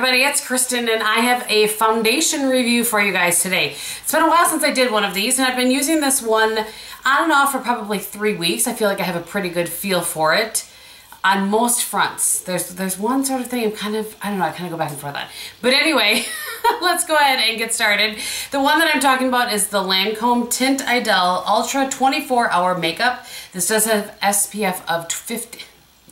everybody, it's Kristin and I have a foundation review for you guys today. It's been a while since I did one of these and I've been using this one on and off for probably three weeks. I feel like I have a pretty good feel for it on most fronts. There's there's one sort of thing I'm kind of, I don't know, I kind of go back and forth on. But anyway, let's go ahead and get started. The one that I'm talking about is the Lancome Teint Idole Ultra 24 Hour Makeup. This does have SPF of 50,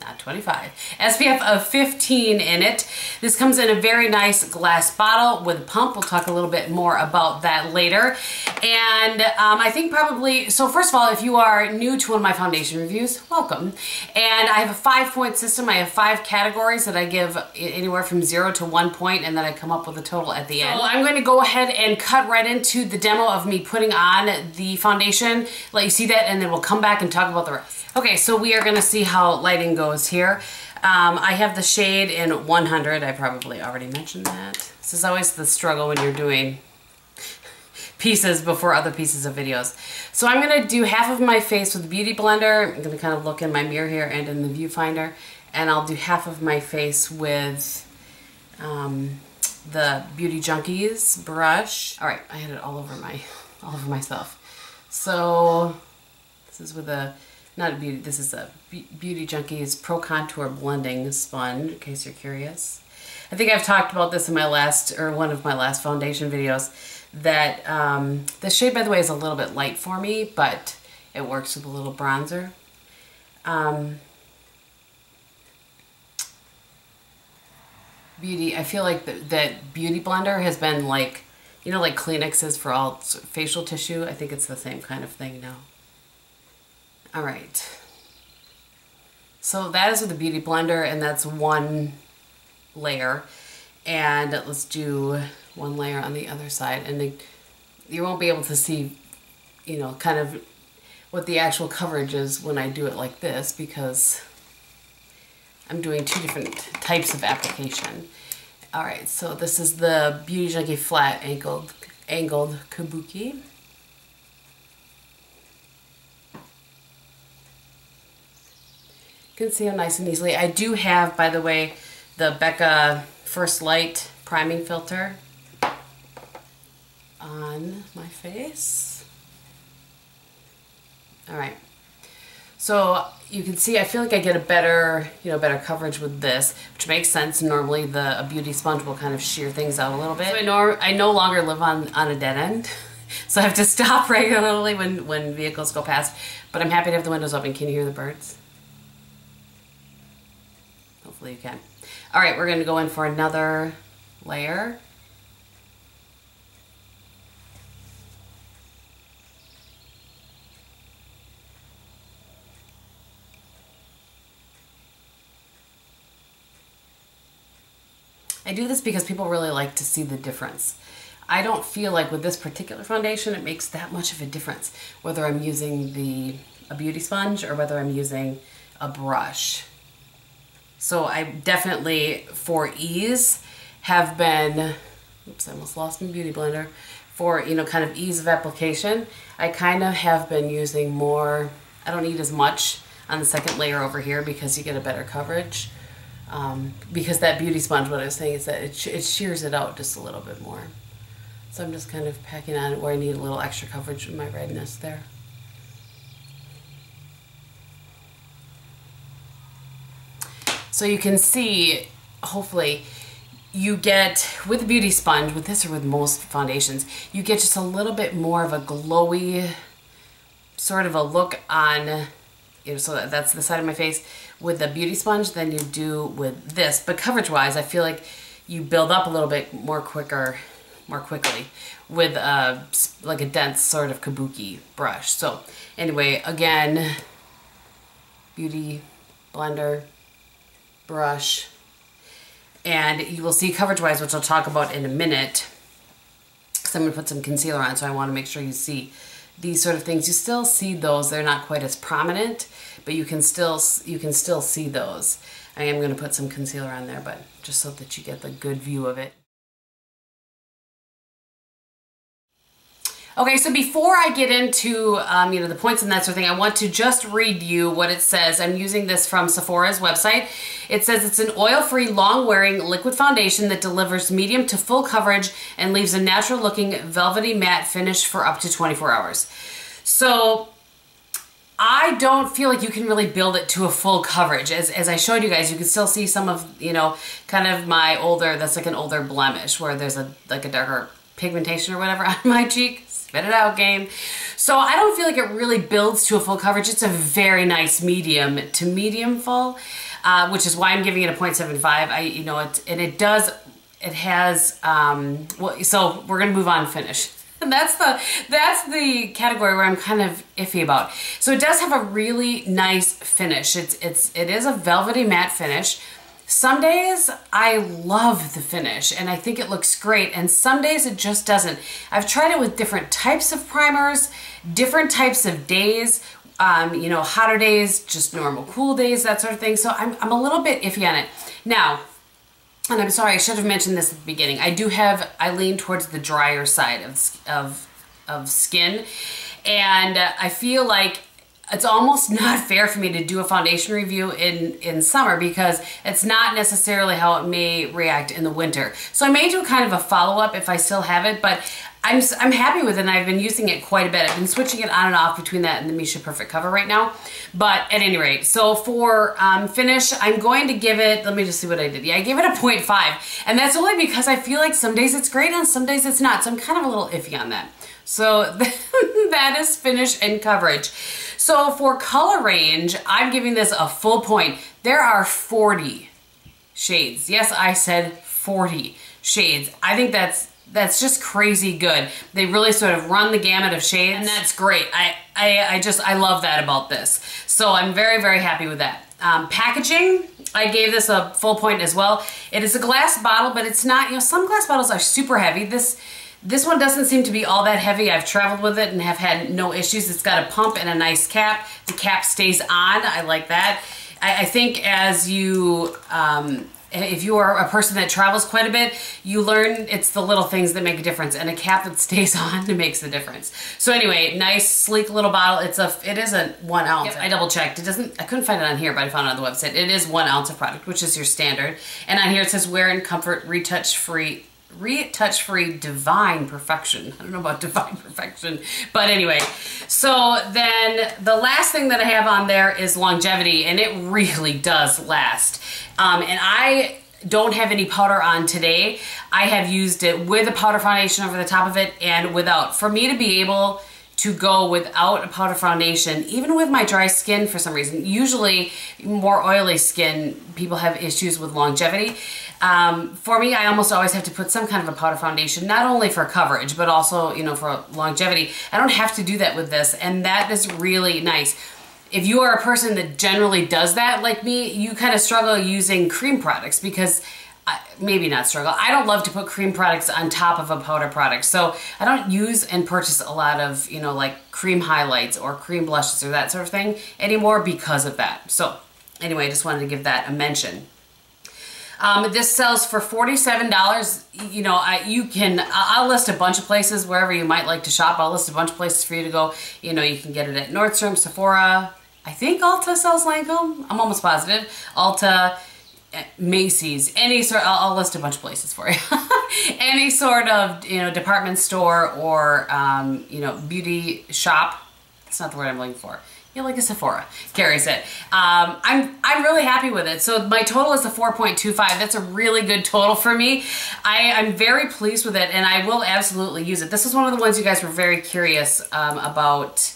not 25, SPF of 15 in it. This comes in a very nice glass bottle with a pump. We'll talk a little bit more about that later. And um, I think probably, so first of all, if you are new to one of my foundation reviews, welcome. And I have a five point system. I have five categories that I give anywhere from zero to one point and then I come up with a total at the end. So I'm going to go ahead and cut right into the demo of me putting on the foundation, let you see that, and then we'll come back and talk about the rest. Okay, so we are gonna see how lighting goes here. Um, I have the shade in 100. I probably already mentioned that. This is always the struggle when you're doing pieces before other pieces of videos. So I'm gonna do half of my face with Beauty Blender. I'm gonna kind of look in my mirror here and in the viewfinder. And I'll do half of my face with um, the Beauty Junkees brush. All right, I had it all over my, all over myself. So this is with a not a beauty, this is a Beauty Junkees Pro Contour Blending Sponge, in case you're curious. I think I've talked about this in my last, or one of my last foundation videos, that um, the shade, by the way, is a little bit light for me, but it works with a little bronzer. Um, beauty, I feel like that Beauty Blender has been like, you know, like Kleenex is for all facial tissue. I think it's the same kind of thing now. All right. So that is with the Beauty Blender and that's one layer. And let's do one layer on the other side. And the, you won't be able to see, you know, kind of what the actual coverage is when I do it like this because I'm doing two different types of application. All right, so this is the Beauty Junkee Flat Angled, angled Kabuki. Can see how nice and easily. I do have, by the way, the Becca First Light priming filter on my face. All right. So you can see, I feel like I get a better, you know, better coverage with this, which makes sense. Normally the a beauty sponge will kind of sheer things out a little bit. So I, I no longer live on, on a dead end. So I have to stop regularly when, when vehicles go past. But I'm happy to have the windows open. Can you hear the birds? Hopefully you can. All right, we're going to go in for another layer. I do this because people really like to see the difference. I don't feel like with this particular foundation it makes that much of a difference whether I'm using the a beauty sponge or whether I'm using a brush. So I definitely, for ease, have been, oops, I almost lost my beauty blender. For, you know, kind of ease of application, I kind of have been using more, I don't need as much on the second layer over here because you get a better coverage. Um, because that beauty sponge, what I was saying is that it, it sheers it out just a little bit more. So I'm just kind of packing on it where I need a little extra coverage with my redness there. So you can see, hopefully, you get, with the Beauty Sponge, with this or with most foundations, you get just a little bit more of a glowy sort of a look on, you know, so that's the side of my face with the Beauty Sponge than you do with this. But coverage-wise, I feel like you build up a little bit more quicker, more quickly with a, like a dense sort of kabuki brush. So anyway, again, Beauty Blender, brush. And you will see coverage-wise, which I'll talk about in a minute, because I'm going to put some concealer on, so I want to make sure you see these sort of things. You still see those. They're not quite as prominent, but you can still you can still see those. I am going to put some concealer on there, but just so that you get the good view of it. Okay, so before I get into, um, you know, the points and that sort of thing, I want to just read you what it says. I'm using this from Sephora's website. It says it's an oil-free, long-wearing liquid foundation that delivers medium to full coverage and leaves a natural-looking velvety matte finish for up to 24 hours. So I don't feel like you can really build it to a full coverage. As, as I showed you guys, you can still see some of, you know, kind of my older, that's like an older blemish where there's a like a darker pigmentation or whatever on my cheek spit it out game. So I don't feel like it really builds to a full coverage. It's a very nice medium to medium full, uh, which is why I'm giving it a 0.75. I, you know, it, and it does, it has, um, well, so we're gonna move on finish. And that's the that's the category where I'm kind of iffy about. So it does have a really nice finish. It's it's it is a velvety matte finish. Some days I love the finish and I think it looks great and some days it just doesn't. I've tried it with different types of primers, different types of days, um, you know, hotter days, just normal cool days, that sort of thing. So I'm, I'm a little bit iffy on it. Now, and I'm sorry, I should have mentioned this at the beginning. I do have, I lean towards the drier side of, of, of skin. And I feel like it's almost not fair for me to do a foundation review in, in summer because it's not necessarily how it may react in the winter. So I may do kind of a follow-up if I still have it, but I'm, I'm happy with it and I've been using it quite a bit. I've been switching it on and off between that and the Missha Perfect Cover right now. But at any rate, so for um, finish, I'm going to give it, let me just see what I did. Yeah, I gave it a 0.5 and that's only because I feel like some days it's great and some days it's not. So I'm kind of a little iffy on that. So that is finish and coverage. So for color range, I'm giving this a full point. There are 40 shades. Yes, I said 40 shades. I think that's that's just crazy good. They really sort of run the gamut of shades and that's great. I, I, I just, I love that about this. So I'm very, very happy with that. Um, packaging, I gave this a full point as well. It is a glass bottle, but it's not, you know, some glass bottles are super heavy. This this one doesn't seem to be all that heavy. I've traveled with it and have had no issues. It's got a pump and a nice cap. The cap stays on. I like that. I, I think as you, um, if you are a person that travels quite a bit, you learn it's the little things that make a difference and a cap that stays on makes the difference. So anyway, nice sleek little bottle. It's a, it is a one ounce. Yep. I double checked. It doesn't, I couldn't find it on here, but I found it on the website. It is one ounce of product, which is your standard. And on here it says wear and comfort, retouch free, retouch free divine perfection. I don't know about divine perfection, but anyway. So then the last thing that I have on there is longevity and it really does last. Um, and I don't have any powder on today. I have used it with a powder foundation over the top of it and without. For me to be able to go without a powder foundation, even with my dry skin for some reason. Usually more oily skin, people have issues with longevity. Um, for me, I almost always have to put some kind of a powder foundation, not only for coverage, but also, you know, for longevity. I don't have to do that with this, and that is really nice. If you are a person that generally does that, like me, you kind of struggle using cream products because maybe not struggle. I don't love to put cream products on top of a powder product. So I don't use and purchase a lot of, you know, like cream highlights or cream blushes or that sort of thing anymore because of that. So anyway, I just wanted to give that a mention. Um, this sells for $47. You know, I, you can, I'll list a bunch of places wherever you might like to shop. I'll list a bunch of places for you to go. You know, you can get it at Nordstrom, Sephora. I think Ulta sells Lancome. I'm almost positive. Ulta, Macy's, any sort, I'll, I'll, list a bunch of places for you. any sort of, you know, department store or, um, you know, beauty shop. That's not the word I'm looking for. You know, like a Sephora carries it. Um, I'm, I'm really happy with it. So my total is a 4.25. That's a really good total for me. I, I'm very pleased with it and I will absolutely use it. This is one of the ones you guys were very curious um, about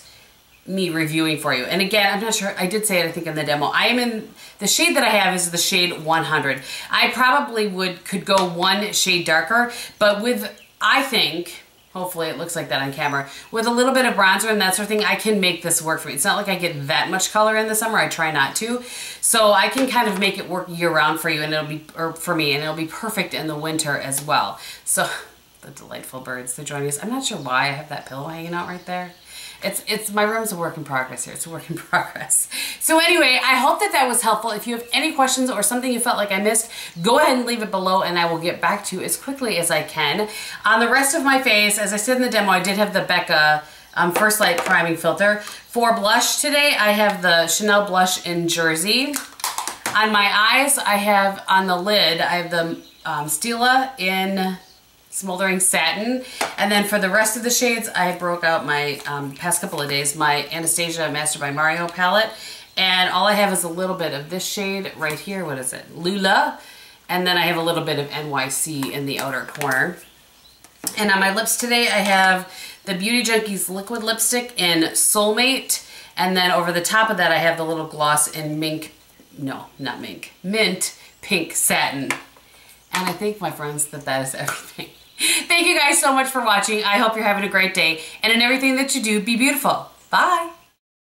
me reviewing for you. And again, I'm not sure, I did say it I think in the demo. I am in, the shade that I have is the shade 100. I probably would, could go one shade darker, but with, I think, hopefully it looks like that on camera, with a little bit of bronzer and that sort of thing, I can make this work for me. It's not like I get that much color in the summer, I try not to. So I can kind of make it work year round for you and it'll be, or for me, and it'll be perfect in the winter as well. So, the delightful birds, they're joining us. I'm not sure why I have that pillow hanging out right there. It's it's my room's a work in progress here. It's a work in progress. So anyway, I hope that that was helpful. If you have any questions or something you felt like I missed, go ahead and leave it below and I will get back to you as quickly as I can. On the rest of my face, as I said in the demo, I did have the Becca um, First Light Priming Filter. For blush today, I have the Chanel Blush in Jersey. On my eyes, I have on the lid, I have the um, Stila in Smoldering Satin. And then for the rest of the shades, I broke out my, um, past couple of days, my Anastasia Master by Mario palette. And all I have is a little bit of this shade right here. What is it? Lula. And then I have a little bit of NYC in the outer corner. And on my lips today, I have the Beauty Junkees Liquid Lipstick in Soulmate. And then over the top of that, I have the little gloss in Mink, no, not Mink, Mint Pink Satin. And I think, my friends, that that is everything. Thank you guys so much for watching. I hope you're having a great day. And in everything that you do, be beautiful. Bye.